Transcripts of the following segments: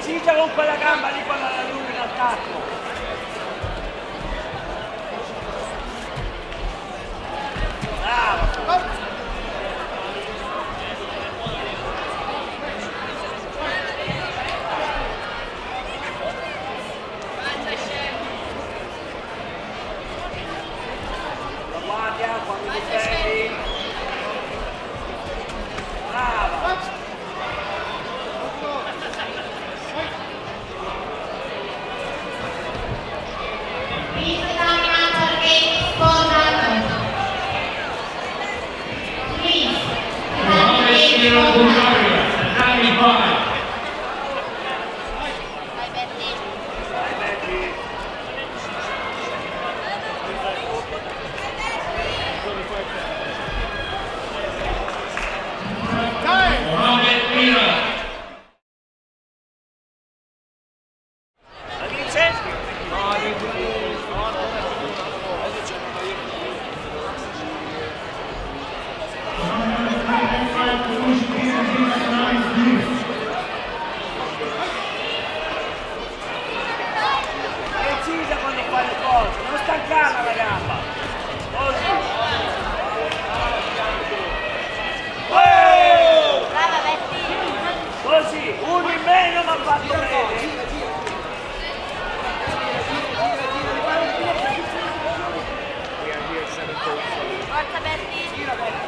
Ciccia rompe la gamba lì quando la lunga l'attacco. stancata la gamba. Così. Oh! Brava Betty. Così, uno in meno ma fatto bene. Forza Bertini!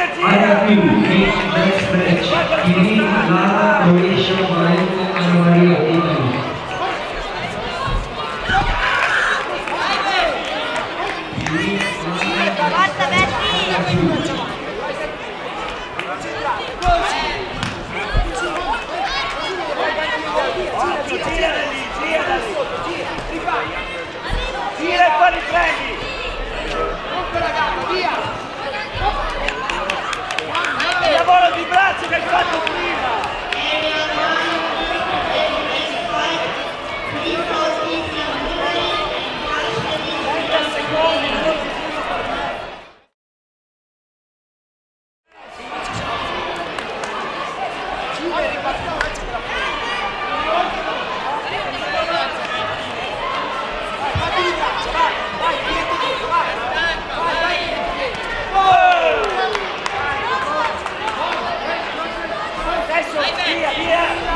I have been Yeah.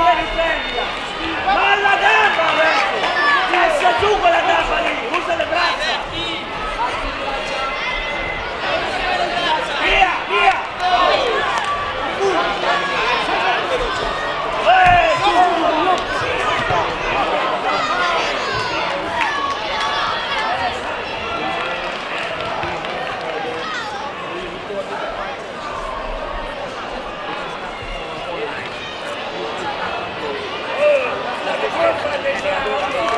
Yeah.